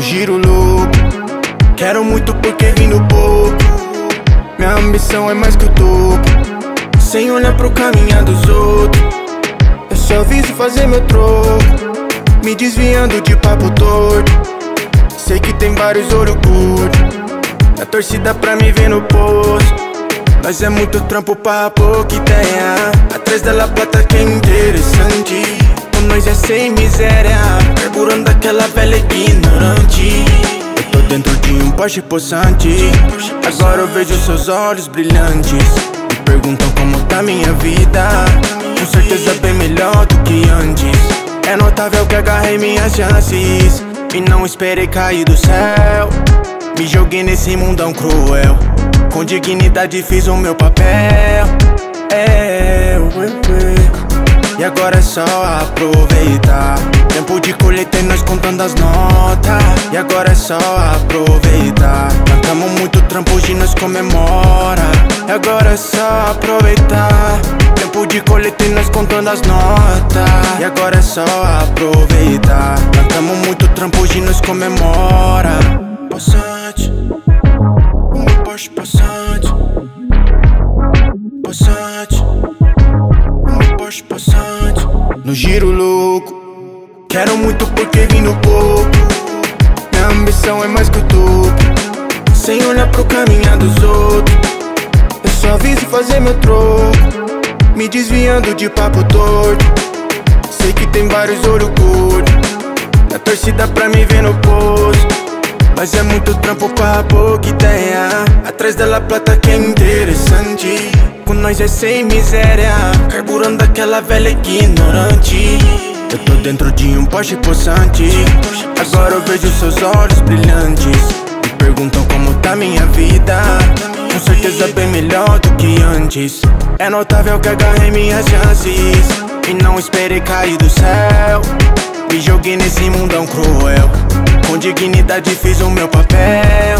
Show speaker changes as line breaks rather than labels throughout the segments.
giro louco. Quero muito porque vim no pouco. Minha ambição é mais que o topo. Sem olhar pro caminhar dos outros. Eu só viso fazer meu troco. Me desviando de papo torto. Sei que tem vários olho curto. A torcida pra me ver no posto. Mas é muito trampo pra pouca ideia Atrás da plata que é interessante. Nós é sem miséria Carburando aquela velha ignorante Eu tô dentro de um Porsche possante Agora eu vejo seus olhos brilhantes Me perguntam como tá minha vida. Com certeza bem melhor do que antes É notável que agarrei minhas chances E não esperei cair do céu Me joguei nesse mundão cruel. Com dignidade fiz o meu papel. É. E agora é só aproveitar contando as notas. E agora é só aproveitar. Cantamos muito trampo, hoje nós comemora. E agora é só aproveitar. Tempo de colheita e nós contando as notas. E agora é só aproveitar. Cantamos muito trampo, hoje nós comemora. Passante. Um Porsche Passante. Passante. Porsche passante. No giro louco Quero muito porque vim no pouco Minha ambição é mais que o topo. Sem olhar pro caminhar dos outros. Eu só aviso fazer meu troco. Me desviando de papo torto. Sei que tem vários olho curto A torcida pra me ver no posto. Mas é muito trampo pra pouca ideia. Atrás dela plata que é interessante. Com nós é sem miséria. Carburando aquela velha ignorante Eu tô dentro de um Porsche possante Agora eu vejo seus olhos brilhantes. Me perguntam como tá minha vida. Com certeza bem melhor do que antes. É notável que agarrei minhas chances. E não esperei cair do céu. Me joguei nesse mundão cruel. Com dignidade fiz o meu papel.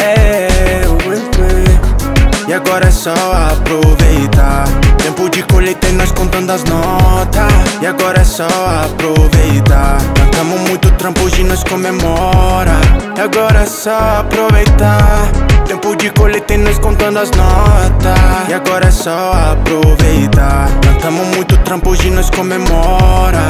É, ué, ué. E agora é só aproveitar Tempo de colheita e nós contando as notas. E agora é só aproveitar. Cantamos muito trampo, hoje nós comemora. E agora é só aproveitar. Tempo de colheita e nós contando as notas. E agora é só aproveitar. Cantamos muito trampo, hoje nós comemora